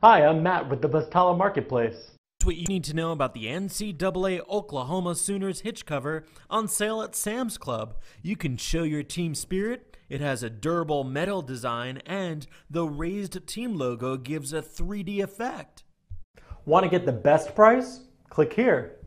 Hi, I'm Matt with the Buzztala Marketplace. what you need to know about the NCAA Oklahoma Sooners hitch cover on sale at Sam's Club. You can show your team spirit. It has a durable metal design, and the raised team logo gives a 3D effect. Want to get the best price? Click here.